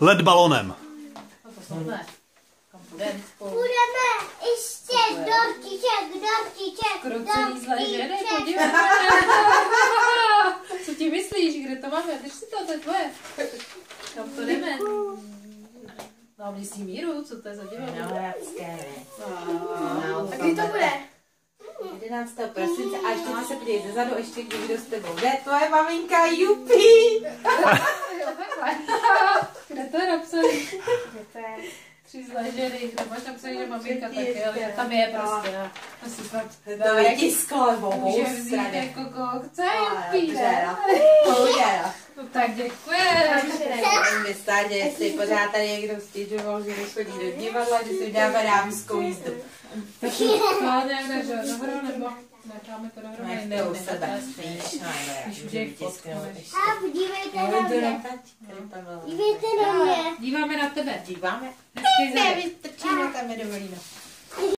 Led balonem. Budeme ještě dortiček, dortiček, podívej. Co ti myslíš, kde to máme? Drž si to, to je tvoje. Kam to jdeme? No, měsí míru, co to je za divadlo? No, ne. No, A kdy to bude? 11. prosince a ještě se podívej zezadu, ještě někdo s tebou. Kde je tvoje maminka? Jupi! To je to je? Tři ženy, kde máš napsaný, že maminka taky, ale tam je prostě. no. To si snad To vytisklo, nebo může hous vzít jako koho chce, ne? no. No. No tak děkujeme. Nevím, vystát, že jestli pořád tady někdo stěžoval, že nechodí do divadla, že si uděláme rámskou jízdu. Tak to dáš dohromady, nebo necháme to dohromady? Ne, u sebe. Víš, no. A podívejte na mě. Dívejte na mě. Díváme na tebe. Díváme? Hezký Ne, vystrčíme tam je dovolíme.